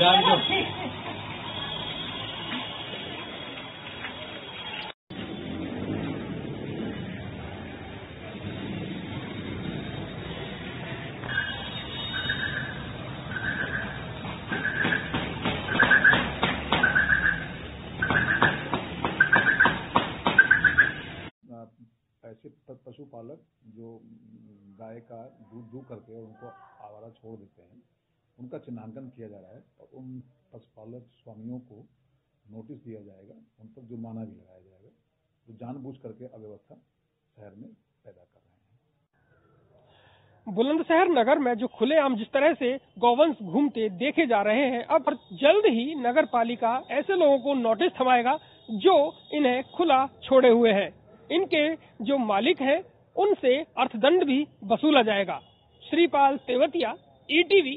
जान दो ऐसे पशुपालक जो गाय का दूध दूध करके उनको आवारा छोड़ देते हैं उनका चिन्हांकन किया जा रहा है और उन पशुपालक स्वामियों को नोटिस दिया जाएगा, उन पर जुर्माना भी लगाया जाएगा, जो जानबूझ करके अव्यवस्था शहर में पैदा कर रहे हैं। बुलंदशहर नगर में जो खुलेआम जिस तरह से गौवंश घूमते देखे जा रहे हैं, अब जल्द ही नगर पालिका ऐसे लोगों को नोटिस थमाएगा जो इन्हें खुला छोड़े हुए हैं। इनके जो मालिक हैं, उनसे अर्थदंड भी वसूला जाएगा। श्रीपाल तेवतिया ईटीवी